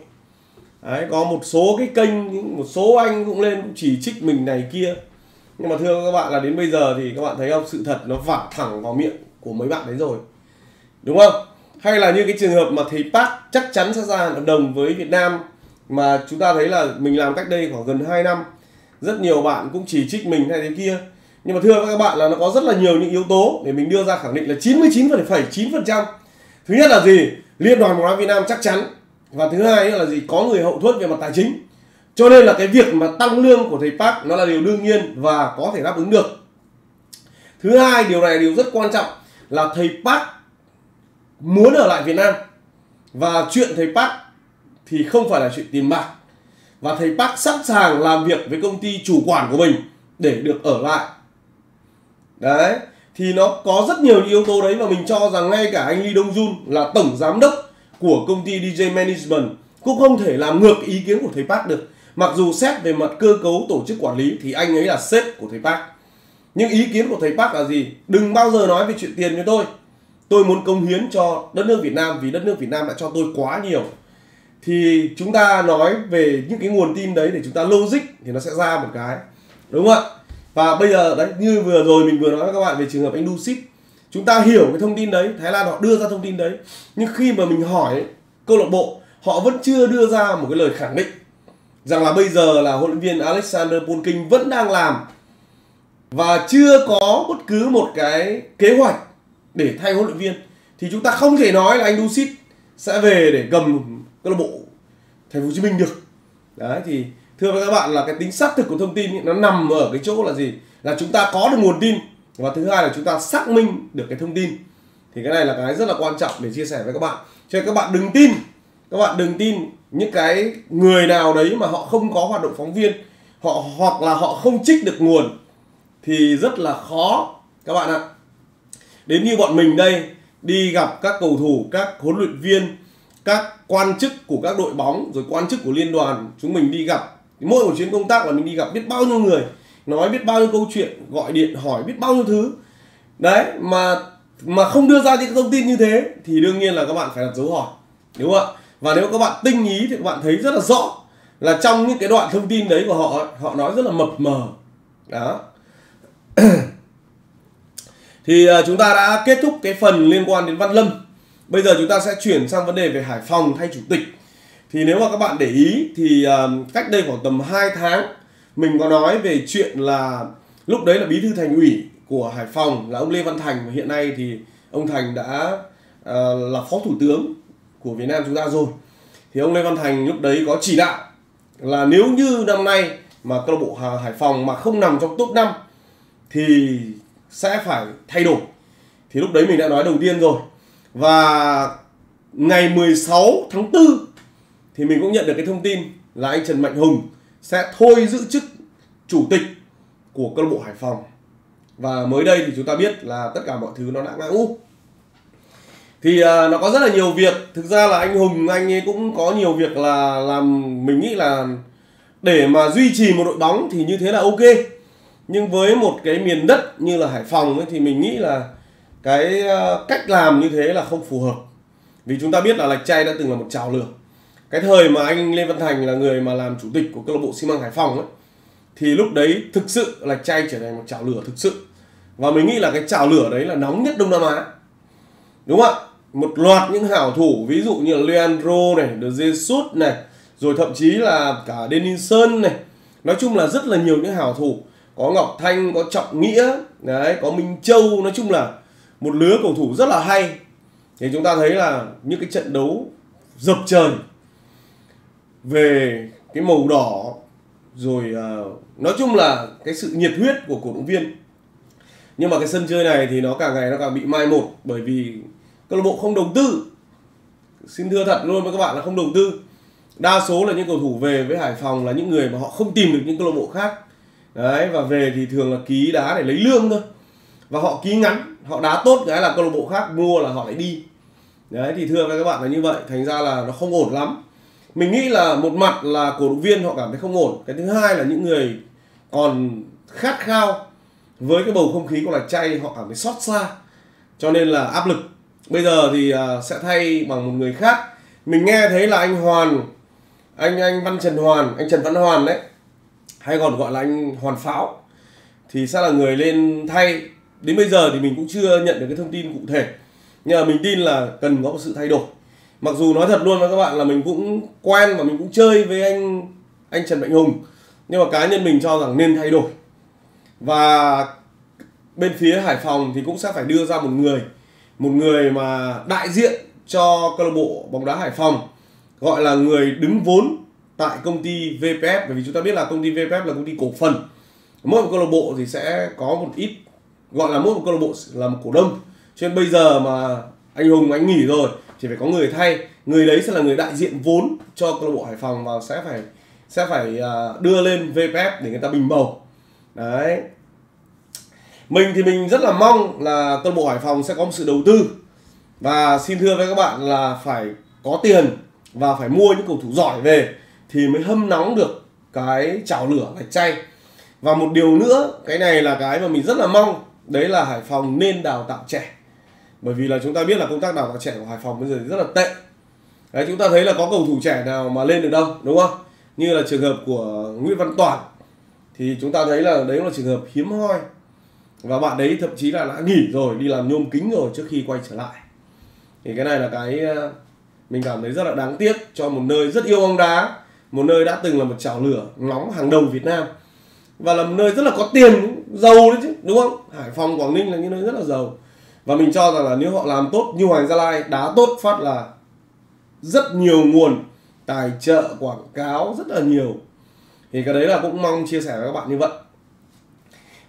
Đấy có một số cái kênh một số anh cũng lên cũng chỉ trích mình này kia nhưng mà thưa các bạn là đến bây giờ thì các bạn thấy không? Sự thật nó vả thẳng vào miệng của mấy bạn đấy rồi. Đúng không? Hay là như cái trường hợp mà thầy Park chắc chắn sẽ ra hợp đồng với Việt Nam mà chúng ta thấy là mình làm cách đây khoảng gần 2 năm rất nhiều bạn cũng chỉ trích mình hay thế kia. Nhưng mà thưa các bạn là nó có rất là nhiều những yếu tố để mình đưa ra khẳng định là 99,9% thứ nhất là gì? Liên đoàn bóng đá Việt Nam chắc chắn. Và thứ hai là gì? Có người hậu thuẫn về mặt tài chính cho nên là cái việc mà tăng lương của thầy Park nó là điều đương nhiên và có thể đáp ứng được. Thứ hai, điều này điều rất quan trọng là thầy Park muốn ở lại Việt Nam. Và chuyện thầy Park thì không phải là chuyện tiền bạc. Và thầy Park sẵn sàng làm việc với công ty chủ quản của mình để được ở lại. Đấy, thì nó có rất nhiều yếu tố đấy và mình cho rằng ngay cả anh Lee Dong Jun là tổng giám đốc của công ty DJ Management cũng không thể làm ngược ý kiến của thầy Park được mặc dù xét về mặt cơ cấu tổ chức quản lý thì anh ấy là sếp của thầy Park. Nhưng ý kiến của thầy Park là gì? Đừng bao giờ nói về chuyện tiền với tôi. Tôi muốn công hiến cho đất nước Việt Nam vì đất nước Việt Nam đã cho tôi quá nhiều. Thì chúng ta nói về những cái nguồn tin đấy để chúng ta logic thì nó sẽ ra một cái. Đúng không ạ? Và bây giờ, đấy, như vừa rồi mình vừa nói với các bạn về trường hợp anh Dusit chúng ta hiểu cái thông tin đấy, Thái Lan họ đưa ra thông tin đấy. Nhưng khi mà mình hỏi câu lạc bộ, họ vẫn chưa đưa ra một cái lời khẳng định rằng là bây giờ là huấn luyện viên Alexander Polking vẫn đang làm và chưa có bất cứ một cái kế hoạch để thay huấn luyện viên thì chúng ta không thể nói là anh Dusit sẽ về để cầm câu lạc bộ Thành phố Hồ Chí Minh được. Đấy thì thưa với các bạn là cái tính xác thực của thông tin nó nằm ở cái chỗ là gì? Là chúng ta có được nguồn tin và thứ hai là chúng ta xác minh được cái thông tin. Thì cái này là cái rất là quan trọng để chia sẻ với các bạn. Cho nên các bạn đừng tin, các bạn đừng tin những cái người nào đấy mà họ không có hoạt động phóng viên, họ hoặc là họ không trích được nguồn thì rất là khó, các bạn ạ. Đến như bọn mình đây, đi gặp các cầu thủ, các huấn luyện viên, các quan chức của các đội bóng, rồi quan chức của liên đoàn, chúng mình đi gặp. Mỗi một chuyến công tác là mình đi gặp biết bao nhiêu người, nói biết bao nhiêu câu chuyện, gọi điện hỏi biết bao nhiêu thứ. Đấy, mà mà không đưa ra những thông tin như thế thì đương nhiên là các bạn phải đặt dấu hỏi, đúng không ạ? Và nếu các bạn tinh ý thì các bạn thấy rất là rõ là trong những cái đoạn thông tin đấy của họ họ nói rất là mập mờ. Đó. Thì uh, chúng ta đã kết thúc cái phần liên quan đến Văn Lâm. Bây giờ chúng ta sẽ chuyển sang vấn đề về Hải Phòng thay chủ tịch. Thì nếu mà các bạn để ý thì uh, cách đây khoảng tầm 2 tháng mình có nói về chuyện là lúc đấy là bí thư thành ủy của Hải Phòng là ông Lê Văn Thành. Và hiện nay thì ông Thành đã uh, là phó thủ tướng của Việt Nam chúng ta rồi. Thì ông Lê Văn Thành lúc đấy có chỉ đạo là nếu như năm nay mà câu lạc bộ Hải Phòng mà không nằm trong top 5 thì sẽ phải thay đổi. Thì lúc đấy mình đã nói đầu tiên rồi. Và ngày 16 tháng 4 thì mình cũng nhận được cái thông tin là anh Trần Mạnh Hùng sẽ thôi giữ chức chủ tịch của câu lạc bộ Hải Phòng. Và mới đây thì chúng ta biết là tất cả mọi thứ nó đã ngã ngũ thì uh, nó có rất là nhiều việc. Thực ra là anh Hùng anh ấy cũng có nhiều việc là làm mình nghĩ là để mà duy trì một đội bóng thì như thế là ok. Nhưng với một cái miền đất như là Hải Phòng ấy, thì mình nghĩ là cái uh, cách làm như thế là không phù hợp. Vì chúng ta biết là Lạch Tray đã từng là một trào lửa. Cái thời mà anh Lê Văn Thành là người mà làm chủ tịch của câu lạc bộ xi măng Hải Phòng ấy thì lúc đấy thực sự Lạch Tray trở thành một trào lửa thực sự. Và mình nghĩ là cái trào lửa đấy là nóng nhất Đông Nam Á. Đúng không ạ? Một loạt những hảo thủ ví dụ như là Leandro này, De Jesus này, rồi thậm chí là cả Denison này. Nói chung là rất là nhiều những hảo thủ. Có Ngọc Thanh, có Trọng Nghĩa, đấy, có Minh Châu, nói chung là một lứa cầu thủ rất là hay. Thì chúng ta thấy là những cái trận đấu dập trời về cái màu đỏ rồi uh, nói chung là cái sự nhiệt huyết của cổ động viên nhưng mà cái sân chơi này thì nó càng ngày nó càng bị mai một bởi vì câu lạc bộ không đầu tư. Xin thưa thật luôn với các bạn là không đầu tư. Đa số là những cầu thủ về với Hải Phòng là những người mà họ không tìm được những câu lạc bộ khác. Đấy, và về thì thường là ký đá để lấy lương thôi. Và họ ký ngắn, họ đá tốt cái là câu lạc bộ khác, mua là họ lại đi. Đấy, thì thưa với các bạn là như vậy, thành ra là nó không ổn lắm. Mình nghĩ là một mặt là cổ động viên họ cảm thấy không ổn. Cái thứ hai là những người còn khát khao với cái bầu không khí của là chay, họ cảm thấy xót xa. Cho nên là áp lực bây giờ thì uh, sẽ thay bằng một người khác. Mình nghe thấy là anh Hoàn anh anh Văn Trần Hoàn anh Trần Văn Hoàn đấy hay còn gọi là anh Hoàn Pháo thì sẽ là người lên thay. Đến bây giờ thì mình cũng chưa nhận được cái thông tin cụ thể nhưng mà mình tin là cần có một sự thay đổi. Mặc dù nói thật luôn với các bạn là mình cũng quen và mình cũng chơi với anh anh Trần Mạnh Hùng nhưng mà cá nhân mình cho rằng nên thay đổi. Và bên phía Hải Phòng thì cũng sẽ phải đưa ra một người một người mà đại diện cho câu lạc bộ bóng đá Hải Phòng, gọi là người đứng vốn tại công ty VPF bởi vì chúng ta biết là công ty VPF là công ty cổ phần. Mỗi một câu lạc bộ thì sẽ có một ít, gọi là mỗi một câu lạc bộ là một cổ đông. Cho nên bây giờ mà anh Hùng, anh nghỉ rồi thì phải có người thay. Người đấy sẽ là người đại diện vốn cho câu lạc bộ Hải Phòng và sẽ phải sẽ phải à, đưa lên VPF để người ta bình bầu. Đấy mình thì mình rất là mong là câu lạc bộ Hải Phòng sẽ có một sự đầu tư. Và xin thưa với các bạn là phải có tiền và phải mua những cầu thủ giỏi về thì mới hâm nóng được cái chảo lửa gạch chay. Và một điều nữa, cái này là cái mà mình rất là mong, đấy là Hải Phòng nên đào tạo trẻ. Bởi vì là chúng ta biết là công tác đào tạo trẻ của Hải Phòng bây giờ rất là tệ. Đấy, chúng ta thấy là có cầu thủ trẻ nào mà lên được đâu, đúng không? Như là trường hợp của Nguyễn Văn Toản thì chúng ta thấy là đấy là trường hợp hiếm hoi và bạn đấy thậm chí là đã nghỉ rồi, đi làm nhôm kính rồi trước khi quay trở lại. Thì cái này là cái ờ, mình cảm thấy rất là đáng tiếc cho một nơi rất yêu bóng đá, một nơi đã từng là một chảo lửa nóng hàng đầu Việt Nam. Và là một nơi rất là có tiền, giàu đấy chứ, đúng không? Hải Phòng, Quảng Ninh là những nơi rất là giàu. Và mình cho rằng là nếu họ làm tốt như Hoàng Gia Lai, đá tốt phát là rất nhiều nguồn tài trợ, quảng cáo rất là nhiều. Thì cái đấy là cũng mong chia sẻ với các bạn như vậy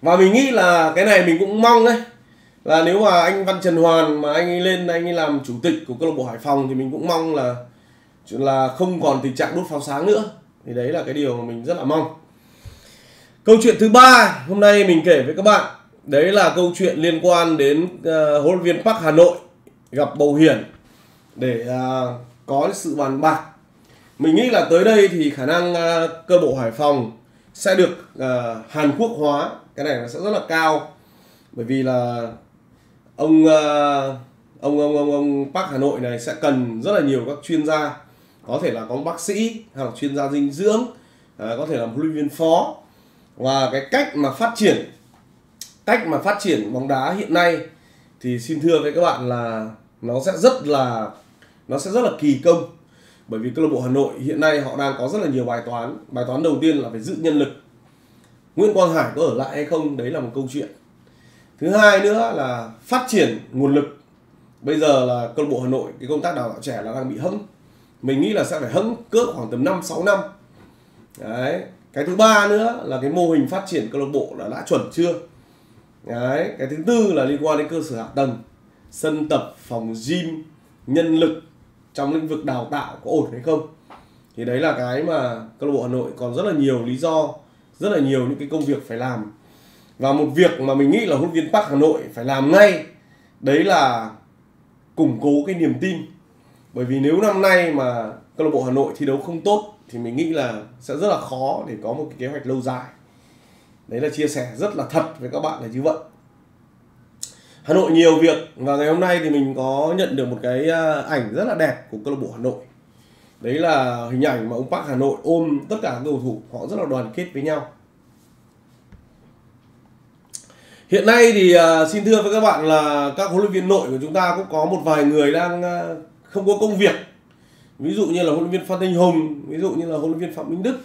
và mình nghĩ là cái này mình cũng mong đấy. Là nếu mà anh Văn Trần Hoàn mà anh ấy lên anh ấy làm chủ tịch của câu lạc bộ Hải Phòng thì mình cũng mong là là không còn tình trạng đốt pháo sáng nữa. Thì đấy là cái điều mà mình rất là mong. Câu chuyện thứ ba hôm nay mình kể với các bạn. Đấy là câu chuyện liên quan đến uh, huấn luyện viên Park Hà Nội gặp Bầu Hiển để uh, có sự bàn bạc. Mình nghĩ là tới đây thì khả năng à, uh, cơ bộ Hải Phòng sẽ được uh, Hàn Quốc hóa. Cái này nó sẽ rất là cao. Bởi vì là ông uh, ông ông ông ông Park Hà Nội này sẽ cần rất là nhiều các chuyên gia. Có thể là có bác sĩ hoặc là chuyên gia dinh dưỡng uh, có thể là huấn luyện viên phó. Và cái cách mà phát triển cách mà phát triển bóng đá hiện nay thì xin thưa với các bạn là nó sẽ rất là nó sẽ rất là kỳ công bởi vì câu lạc bộ Hà Nội hiện nay họ đang có rất là nhiều bài toán. Bài toán đầu tiên là phải giữ nhân lực. Nguyễn Quang Hải có ở lại hay không? Đấy là một câu chuyện. Thứ hai nữa là phát triển nguồn lực. Bây giờ là câu lạc bộ Hà Nội, cái công tác đào tạo trẻ là đang bị hững mình nghĩ là sẽ phải hững cỡ khoảng tầm 5 6 năm. Đấy. Cái thứ ba nữa là cái mô hình phát triển câu lạc bộ là đã chuẩn chưa? Đấy. Cái thứ tư là liên quan đến cơ sở hạ tầng, sân tập, phòng gym, nhân lực trong lĩnh vực đào tạo có ổn hay không. Thì đấy là cái mà câu lạc bộ Hà Nội còn rất là nhiều lý do, rất là nhiều những cái công việc phải làm. Và một việc mà mình nghĩ là huấn luyện viên Park Hà Nội phải làm ngay, đấy là củng cố cái niềm tin. Bởi vì nếu năm nay mà câu lạc bộ Hà Nội thi đấu không tốt thì mình nghĩ là sẽ rất là khó để có một cái kế hoạch lâu dài. Đấy là chia sẻ rất là thật với các bạn là như vậy. Hà Nội nhiều việc và ngày hôm nay thì mình có nhận được một cái à, ảnh rất là đẹp của câu lạc bộ Hà Nội. Đấy là hình ảnh mà ông Park Hà Nội ôm tất cả các cầu thủ, họ rất là đoàn kết với nhau. Hiện nay thì à, xin thưa với các bạn là các huấn luyện viên nội của chúng ta cũng có một vài người đang à, không có công việc. Ví dụ như là huấn luyện viên Phan Thanh Hùng, ví dụ như là huấn luyện viên Phạm Minh Đức.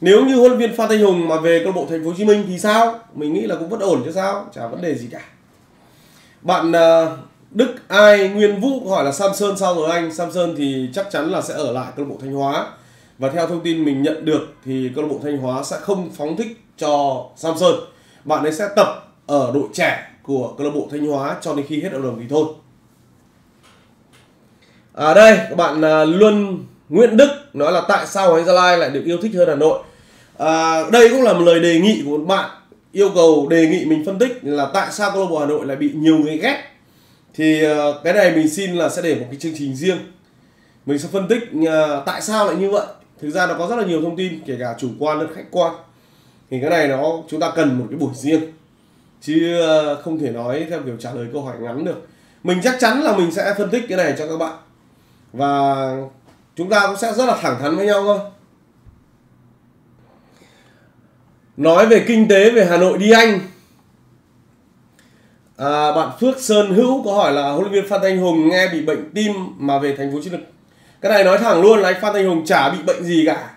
Nếu như huấn luyện viên Phan Thanh Hùng mà về câu lạc bộ Thành phố Hồ Chí Minh thì sao? Mình nghĩ là cũng vẫn ổn chứ sao? Chả vấn đề gì cả bạn uh, Đức Ai Nguyên Vũ hỏi là Samson sao rồi anh? Samson thì chắc chắn là sẽ ở lại câu lạc bộ Thanh Hóa. Và theo thông tin mình nhận được thì câu lạc bộ Thanh Hóa sẽ không phóng thích cho Samson. Bạn ấy sẽ tập ở đội trẻ của câu lạc bộ Thanh Hóa cho đến khi hết hợp đồng thì thôi À đây các bạn à, Luân Nguyễn Đức nói là tại sao Hoàng Gia Lai lại được yêu thích hơn Hà Nội. À, đây cũng là một lời đề nghị của một bạn yêu cầu đề nghị mình phân tích là tại sao câu lạc bộ Hà Nội lại bị nhiều người ghét. Thì ờ, cái này mình xin là sẽ để một cái chương trình riêng. Mình sẽ phân tích ờ, tại sao lại như vậy. Thực ra nó có rất là nhiều thông tin, kể cả chủ quan lẫn khách quan. Thì cái này nó, chúng ta cần một cái buổi riêng chứ ờ, không thể nói theo kiểu trả lời câu hỏi ngắn được. Mình chắc chắn là mình sẽ phân tích cái này cho các bạn và chúng ta cũng sẽ rất là thẳng thắn với nhau thôi nói về kinh tế về Hà Nội đi Anh. À, bạn Phước Sơn Hữu có hỏi là huấn luyện viên Phan Thanh Hùng nghe bị bệnh tim mà về thành phố chiến Chí cái này nói thẳng luôn là anh Phan Thanh Hùng chả bị bệnh gì cả.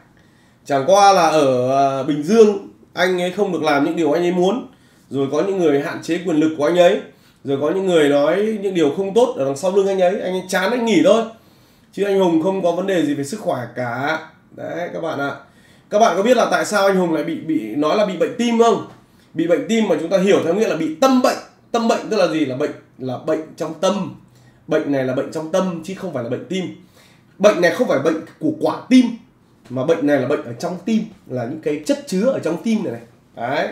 Chẳng qua là ở à, Bình Dương anh ấy không được làm những điều anh ấy muốn. Rồi có những người hạn chế quyền lực của anh ấy. Rồi có những người nói những điều không tốt ở đằng sau lưng anh ấy. Anh ấy chán anh nghỉ thôi. Chứ anh Hùng không có vấn đề gì về sức khỏe cả. Đấy các bạn ạ. à các bạn có biết là tại sao anh Hùng lại bị bị nói là bị bệnh tim không? Bị bệnh tim mà chúng ta hiểu theo nghĩa là bị tâm bệnh. Tâm bệnh tức là gì? Là bệnh là bệnh trong tâm. Bệnh này là bệnh trong tâm chứ không phải là bệnh tim. Bệnh này không phải bệnh của quả tim, mà bệnh này là bệnh ở trong tim, là những cái chất chứa ở trong tim này này. Đấy.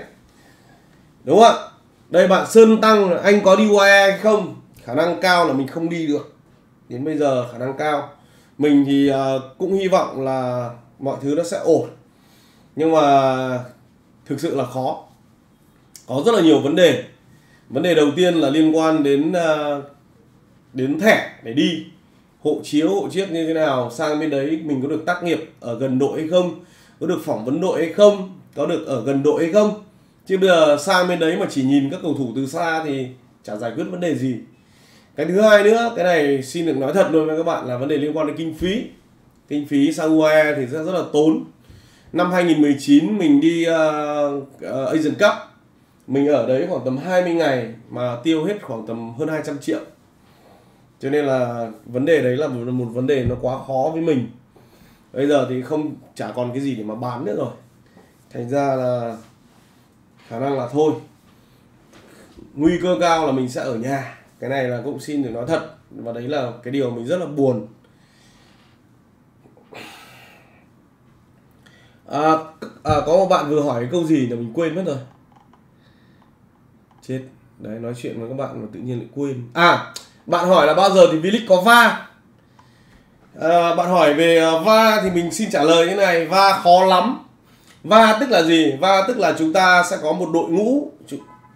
Đúng không ạ? Đây, bạn sơn tăng, anh có đi UAE hay không? Khả năng cao là mình không đi được. Đến bây giờ khả năng cao. Mình thì à, cũng hy vọng là mọi thứ nó sẽ ổn nhưng mà thực sự là khó. Có rất là nhiều vấn đề. Vấn đề đầu tiên là liên quan đến à, đến thẻ để đi. Hộ chiếu, hộ chiếc như thế nào, sang bên đấy mình có được tác nghiệp ở gần đội hay không, có được phỏng vấn đội hay không, có được ở gần đội hay không. Chứ bây giờ sang bên đấy mà chỉ nhìn các cầu thủ từ xa thì chả giải quyết vấn đề gì. Cái thứ hai nữa, cái này xin được nói thật luôn với các bạn là vấn đề liên quan đến kinh phí. Kinh phí sang UAE thì sẽ rất là tốn năm 2019 mình đi uh, uh, Asian Cup. Mình ở đấy khoảng tầm 20 ngày mà tiêu hết khoảng tầm hơn 200 triệu. Cho nên là vấn đề đấy là một, một vấn đề nó quá khó với mình. Bây giờ thì không chả còn cái gì để mà bán nữa rồi. Thành ra là khả năng là thôi. Nguy cơ cao là mình sẽ ở nhà. Cái này là cũng xin được nói thật. Và đấy là cái điều mình rất là buồn. À, à, có một bạn vừa hỏi cái câu gì là mình quên mất rồi. Chết. Đấy nói chuyện với các bạn mà tự nhiên lại quên. À bạn hỏi là bao giờ thì V-League có va? À, bạn hỏi về à, va thì mình xin trả lời như này va khó lắm. Va tức là gì? Va tức là chúng ta sẽ có một đội ngũ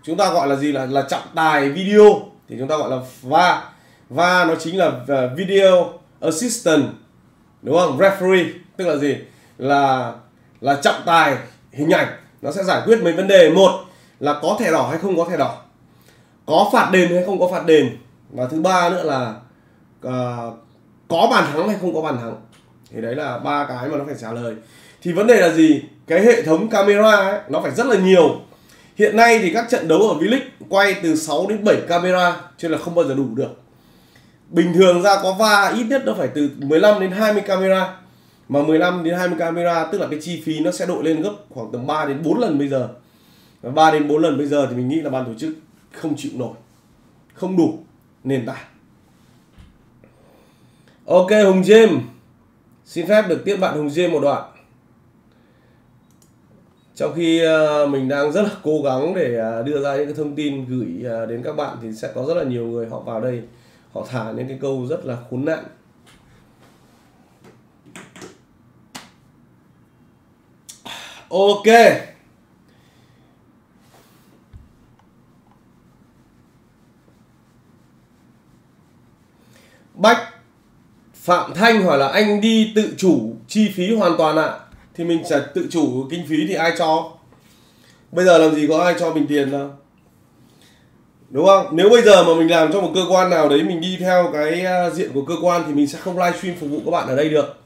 chúng ta gọi là gì? Là là trọng tài video. Thì chúng ta gọi là va. Va nó chính là à, video assistant đúng không? Referee tức là gì? Là là trọng tài hình ảnh nó sẽ giải quyết mấy vấn đề. Một là có thẻ đỏ hay không có thẻ đỏ có phạt đền hay không có phạt đền. Và thứ ba nữa là uh, có bàn thắng hay không có bàn thắng. Thì đấy là ba cái mà nó phải trả lời. Thì vấn đề là gì? Cái hệ thống camera ấy, nó phải rất là nhiều. Hiện nay thì các trận đấu ở V-League quay từ 6 đến 7 camera cho nên là không bao giờ đủ được. Bình thường ra có va ít nhất nó phải từ 15 đến 20 camera mà 15 đến 20 camera, tức là cái chi phí nó sẽ đội lên gấp khoảng tầm 3 đến 4 lần bây giờ. Và 3 đến 4 lần bây giờ thì mình nghĩ là ban tổ chức không chịu nổi. Không đủ nền tảng. Ok hùng james. Xin phép được tiếp bạn hùng james một đoạn. Trong khi ờ, mình đang rất là cố gắng để ờ, đưa ra những cái thông tin gửi ờ, đến các bạn thì sẽ có rất là nhiều người họ vào đây, họ thả những cái câu rất là khốn nạn. Ok. Bách phạm thanh hỏi là anh đi tự chủ chi phí hoàn toàn ạ. À? thì mình sẽ tự chủ kinh phí thì ai cho? Bây giờ làm gì có ai cho mình tiền đâu. Đúng không? Nếu bây giờ mà mình làm cho một cơ quan nào đấy, mình đi theo cái à, diện của cơ quan thì mình sẽ không livestream phục vụ các bạn ở đây được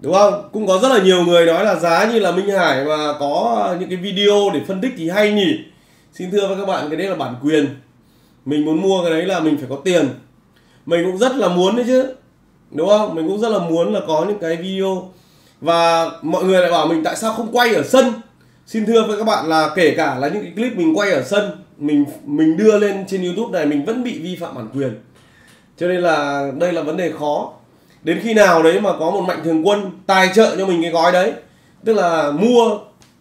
đúng không? Cũng có rất là nhiều người nói là giá như là minh hải mà có những cái video để phân tích thì hay nhỉ? Xin thưa với các bạn, cái đấy là bản quyền. Mình muốn mua cái đấy là mình phải có tiền. Mình cũng rất là muốn đấy chứ. Đúng không? Mình cũng rất là muốn là có những cái video. Và mọi người lại bảo mình tại sao không quay ở sân? Xin thưa với các bạn là kể cả là những cái clip mình quay ở sân, mình mình đưa lên trên youtube này, mình vẫn bị vi phạm bản quyền. Cho nên là đây là vấn đề khó đến khi nào đấy mà có một mạnh thường quân tài trợ cho mình cái gói đấy, tức là mua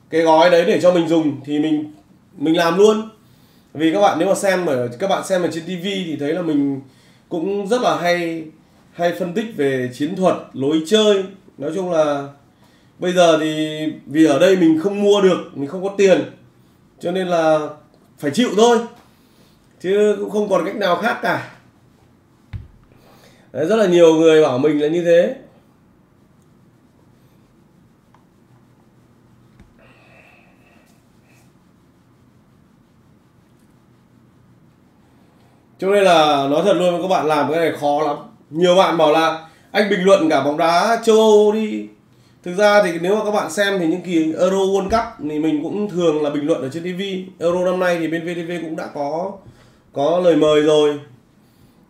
cái gói đấy để cho mình dùng thì mình mình làm luôn. Vì các bạn nếu mà xem ở, các bạn xem ở trên tv thì thấy là mình cũng rất là hay hay phân tích về chiến thuật, lối chơi. Nói chung là bây giờ thì vì ở đây mình không mua được, mình không có tiền, cho nên là phải chịu thôi. Chứ cũng không còn cách nào khác cả. Đấy, rất là nhiều người bảo mình là như thế. Cho nên là nói thật luôn với các bạn làm cái này khó lắm. Nhiều bạn bảo là anh bình luận cả bóng đá châu Âu đi. Thực ra thì nếu mà các bạn xem thì những kỳ Euro World Cup thì mình cũng thường là bình luận ở trên TV Euro năm nay thì bên VTV cũng đã có có lời mời rồi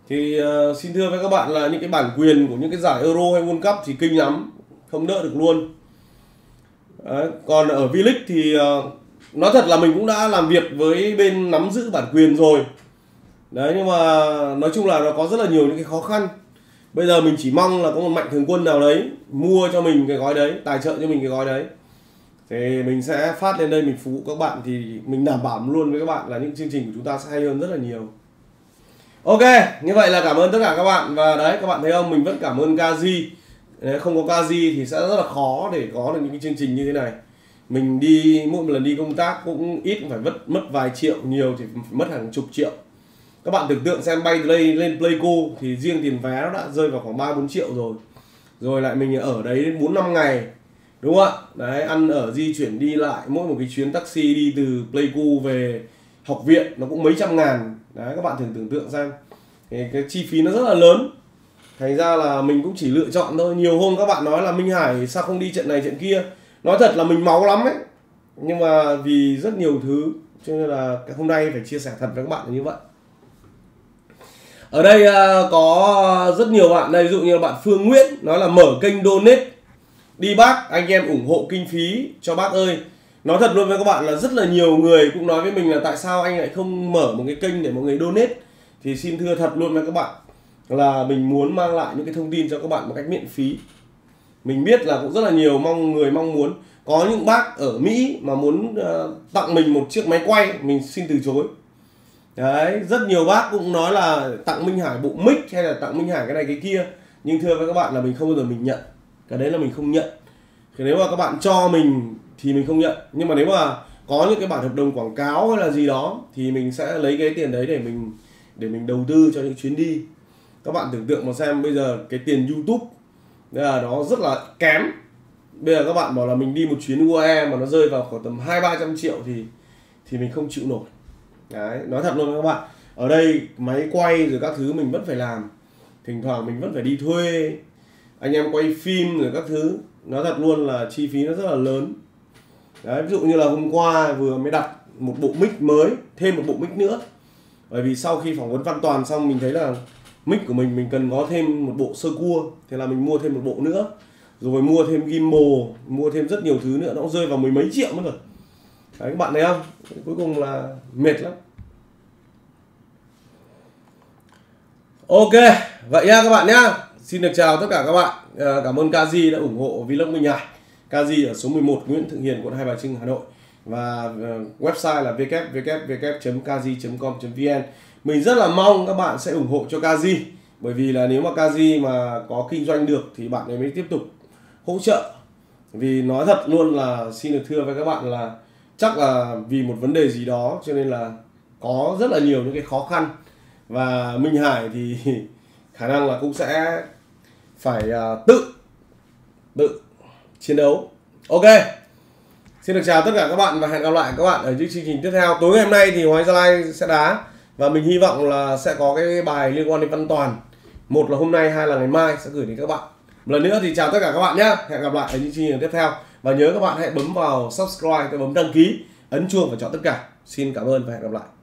thì uh, xin thưa với các bạn là những cái bản quyền của những cái giải Euro hay World Cup thì kinh lắm không đỡ được luôn. Đấy, còn ở V-League thì uh, nói thật là mình cũng đã làm việc với bên nắm giữ bản quyền rồi. Đấy nhưng mà nói chung là nó có rất là nhiều những cái khó khăn. Bây giờ mình chỉ mong là có một mạnh thường quân nào đấy mua cho mình cái gói đấy tài trợ cho mình cái gói đấy. Thì mình sẽ phát lên đây mình phục vụ các bạn thì mình đảm bảo luôn với các bạn là những chương trình của chúng ta sẽ hay hơn rất là nhiều ok, như vậy là cảm ơn tất cả các bạn. Và đấy, các bạn thấy không? Mình vẫn cảm ơn Kazi. Không có Kazi thì sẽ rất là khó để có được những cái chương trình như thế này. Mình đi, mỗi một lần đi công tác cũng ít, cũng phải mất mất vài triệu, nhiều thì phải mất hàng chục triệu. Các bạn tưởng tượng xem bay từ đây lên Pleiku thì riêng tiền vé nó đã rơi vào khoảng ba bốn triệu rồi. Rồi lại mình ở đấy đến bốn năm ngày, đúng không ạ? Đấy, ăn ở, di chuyển đi lại, mỗi một cái chuyến taxi đi từ Pleiku về học viện nó cũng mấy trăm ngàn đấy các bạn thường tưởng tượng xem. Cái, cái chi phí nó rất là lớn. Thành ra là mình cũng chỉ lựa chọn thôi. Nhiều hôm các bạn nói là minh hải sao không đi trận này trận kia. Nói thật là mình máu lắm ấy. Nhưng mà vì rất nhiều thứ cho nên là hôm nay phải chia sẻ thật với các bạn là như vậy. Ở đây à, có rất nhiều bạn. Đây ví dụ như là bạn Phương Nguyễn nói là mở kênh donate. Đi bác anh em ủng hộ kinh phí cho bác ơi nói thật luôn với các bạn là rất là nhiều người cũng nói với mình là tại sao anh lại không mở một cái kênh để mọi người donate. Thì xin thưa thật luôn với các bạn là mình muốn mang lại những cái thông tin cho các bạn một cách miễn phí. Mình biết là cũng rất là nhiều mong người mong muốn. Có những bác ở Mỹ mà muốn uh, tặng mình một chiếc máy quay mình xin từ chối. Đấy rất nhiều bác cũng nói là tặng Minh Hải bộ mic hay là tặng Minh Hải cái này cái kia. Nhưng thưa với các bạn là mình không bao giờ mình nhận. Cái đấy là mình không nhận. Thì nếu mà các bạn cho mình thì mình không nhận. Nhưng mà nếu mà có những cái bản hợp đồng quảng cáo hay là gì đó, thì mình sẽ lấy cái tiền đấy để mình để mình đầu tư cho những chuyến đi. Các bạn tưởng tượng mà xem, bây giờ cái tiền YouTube là nó rất là kém. Bây giờ các bạn bảo là mình đi một chuyến UAE mà nó rơi vào khoảng tầm hai, ba trăm triệu thì thì mình không chịu nổi. Đấy, nói thật luôn các bạn. Ở đây máy quay rồi các thứ mình vẫn phải làm. Thỉnh thoảng mình vẫn phải đi thuê, anh em quay phim rồi các thứ. Nói thật luôn là chi phí nó rất là lớn đấy ví dụ như là hôm qua vừa mới đặt một bộ mic mới thêm một bộ mic nữa. Bởi vì sau khi phỏng vấn văn toàn xong mình thấy là mic của mình mình cần có thêm một bộ sơ cua. Thế là mình mua thêm một bộ nữa. Rồi mua thêm gimbal mua thêm rất nhiều thứ nữa. Nó rơi vào mười mấy triệu mất rồi. Đấy các bạn thấy không? Cuối cùng là mệt lắm. Ok vậy nha các bạn nhá. Xin được chào tất cả các bạn. À, cảm ơn Kazi đã ủng hộ vlog Minh Hải à. Kazi ở số 11 Nguyễn Thượng Hiền, quận Hai Bà Trưng, Hà Nội. Và ờ, website là www.kazi.com.vn mình rất là mong các bạn sẽ ủng hộ cho Kazi, bởi vì là nếu mà Kazi mà có kinh doanh được thì bạn ấy mới tiếp tục hỗ trợ. Vì nói thật luôn là xin được thưa với các bạn là chắc là vì một vấn đề gì đó cho nên là có rất là nhiều những cái khó khăn. Và Minh Hải thì khả năng là cũng sẽ phải ờ, tự tự chiến đấu. Ok. Xin được chào tất cả các bạn và hẹn gặp lại các bạn ở những chương trình tiếp theo. Tối ngày hôm nay thì Hoài Gia Lai sẽ đá và mình hy vọng là sẽ có cái bài liên quan đến văn toàn. Một là hôm nay, hai là ngày mai sẽ gửi đến các bạn. Một lần nữa thì chào tất cả các bạn nhé. Hẹn gặp lại ở những chương trình tiếp theo. Và nhớ các bạn hãy bấm vào subscribe và bấm đăng ký, ấn chuông và chọn tất cả. Xin cảm ơn và hẹn gặp lại.